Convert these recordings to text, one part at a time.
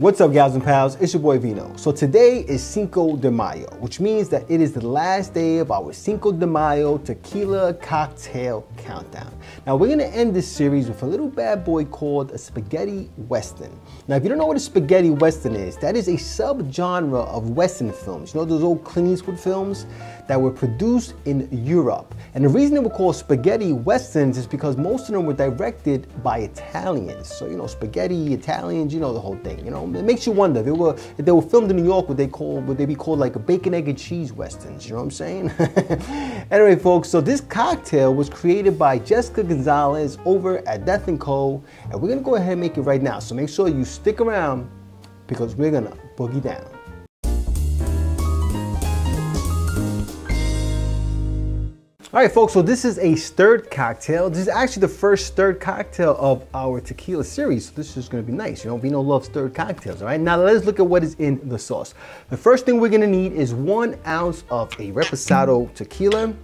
What's up, gals and pals? It's your boy Vino. So today is Cinco de Mayo, which means that it is the last day of our Cinco de Mayo tequila cocktail countdown. Now we're gonna end this series with a little bad boy called a spaghetti western. Now, if you don't know what a spaghetti western is, that is a subgenre of western films. You know those old Clint Eastwood films that were produced in Europe. And the reason they were called spaghetti westerns is because most of them were directed by Italians. So you know, spaghetti Italians, you know the whole thing. You know it makes you wonder if, it were, if they were filmed in New York, would they call would they be called like a bacon, egg, and cheese westerns? You know what I'm saying? anyway, folks, so this cocktail was created by Jessica Gonzalez over at Death and Co. And we're gonna go ahead and make it right now. So make sure you stick around because we're gonna boogie down. All right, folks, so this is a stirred cocktail. This is actually the first stirred cocktail of our tequila series. So this is gonna be nice. You know, Vino loves stirred cocktails, all right? Now let's look at what is in the sauce. The first thing we're gonna need is one ounce of a Reposado tequila.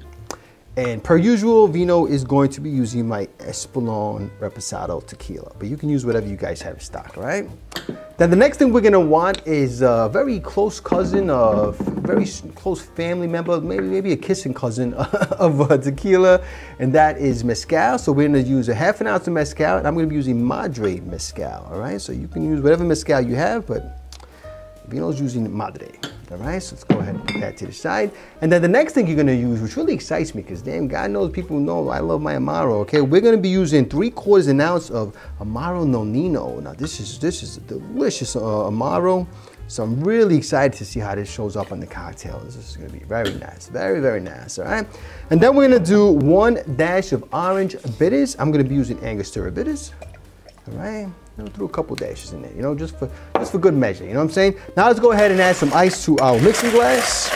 And per usual, Vino is going to be using my Espolon Reposado tequila, but you can use whatever you guys have in stock, all right? Then the next thing we're gonna want is a very close cousin, a very close family member, maybe maybe a kissing cousin of uh, tequila, and that is mezcal. So we're gonna use a half an ounce of mezcal, and I'm gonna be using Madre mezcal, all right? So you can use whatever mezcal you have, but Vino's using Madre. All right, so let's go ahead and put that to the side. And then the next thing you're gonna use, which really excites me, because damn, God knows people know I love my Amaro, okay? We're gonna be using three quarters an ounce of Amaro Nonino. Now this is, this is delicious uh, Amaro. So I'm really excited to see how this shows up on the cocktail. This is gonna be very nice, very, very nice, all right? And then we're gonna do one dash of orange bitters. I'm gonna be using Angostura bitters, all right? You know, threw a couple dashes in there, you know, just for just for good measure. You know what I'm saying? Now let's go ahead and add some ice to our mixing glass.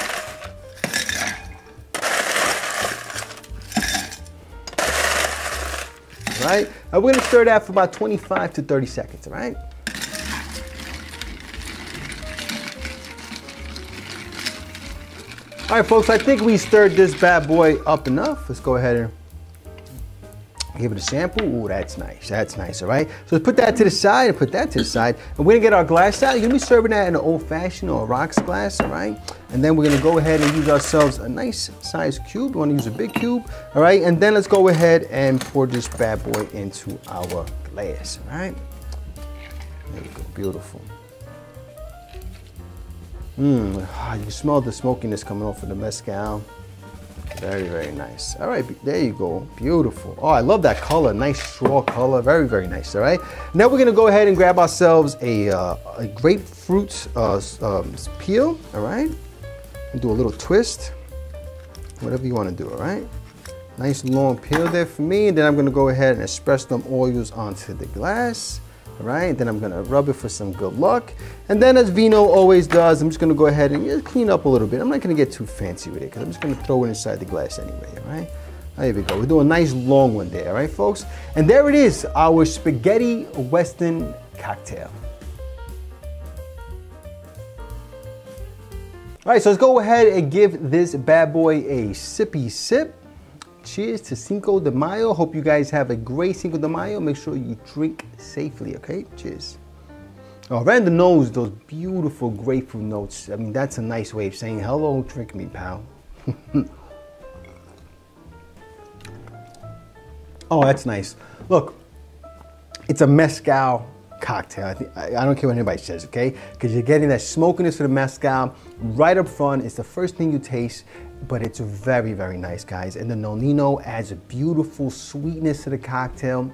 All right, and we're gonna stir that for about 25 to 30 seconds. All right. All right, folks, I think we stirred this bad boy up enough. Let's go ahead and Give it a sample. Ooh, that's nice. That's nice, all right? So let's put that to the side and put that to the side. And we're gonna get our glass out. You're gonna be serving that in an old fashioned or a rocks glass, all right? And then we're gonna go ahead and use ourselves a nice size cube. We wanna use a big cube, all right? And then let's go ahead and pour this bad boy into our glass, all right? There we go, beautiful. Mmm, you can smell the smokiness coming off of the mezcal. Very, very nice. All right, there you go. Beautiful. Oh, I love that color. Nice straw color. Very, very nice. All right. Now we're gonna go ahead and grab ourselves a, uh, a grapefruit uh, um, peel. All right. And do a little twist. Whatever you want to do. All right. Nice long peel there for me. And then I'm gonna go ahead and express them oils onto the glass. All right, then I'm gonna rub it for some good luck. And then as Vino always does, I'm just gonna go ahead and just clean up a little bit. I'm not gonna get too fancy with it because I'm just gonna throw it inside the glass anyway, all right? There we go, we're doing a nice long one there, all right folks? And there it is, our spaghetti western cocktail. All right, so let's go ahead and give this bad boy a sippy sip. Cheers to Cinco de Mayo. Hope you guys have a great Cinco de Mayo. Make sure you drink safely, okay? Cheers. Oh, right the nose, those beautiful grapefruit notes. I mean, that's a nice way of saying hello, drink me, pal. oh, that's nice. Look, it's a mezcal cocktail. I, don't care what anybody says, okay? Because you're getting that smokiness of the mezcal right up front. It's the first thing you taste but it's very, very nice, guys. And the Nonino adds a beautiful sweetness to the cocktail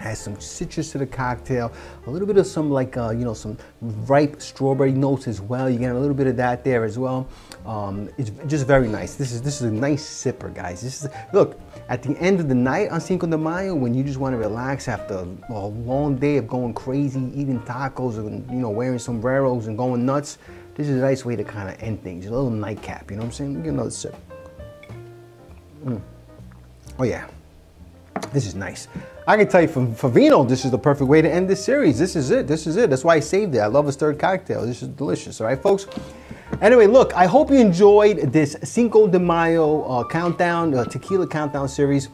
has some citrus to the cocktail, a little bit of some like, uh, you know, some ripe strawberry notes as well. You get a little bit of that there as well. Um, it's just very nice. This is this is a nice sipper, guys. This is look at the end of the night on Cinco de Mayo when you just want to relax after a, long day of going crazy, eating tacos and you know wearing sombreros and going nuts. This is a nice way to kind of end things. A little nightcap, you know what I'm saying? Get another sip. Mm. Oh yeah, this is nice. I can tell you from Favino, this is the perfect way to end this series. This is it. This is it. That's why I saved it. I love a stirred cocktail. This is delicious. All right, folks. Anyway, look, I hope you enjoyed this Cinco de Mayo uh, countdown, uh, tequila countdown series.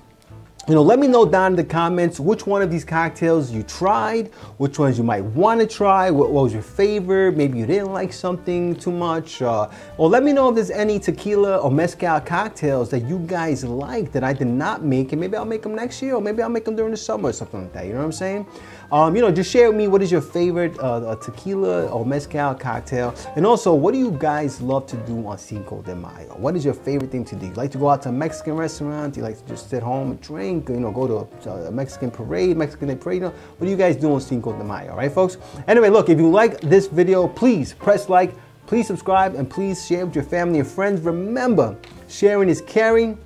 You know, let me know down in the comments which one of these cocktails you tried, which ones you might want to try, what, what, was your favorite, maybe you didn't like something too much, uh, or let me know if there's any tequila or mezcal cocktails that you guys like that I did not make, and maybe I'll make them next year, or maybe I'll make them during the summer or something like that, you know what I'm saying? Um, you know, just share with me what is your favorite uh, tequila or mezcal cocktail, and also what do you guys love to do on Cinco de Mayo? What is your favorite thing to do? You like to go out to a Mexican restaurant? Do you like to just sit home and drink? You know, go to a Mexican parade, Mexican Day parade. You know, what do you guys do on Cinco de Mayo, all right, folks? Anyway, look, if you like this video, please press like, please subscribe, and please share with your family and friends. Remember, sharing is caring,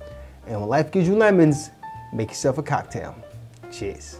and when life gives you lemons, make yourself a cocktail. Cheers.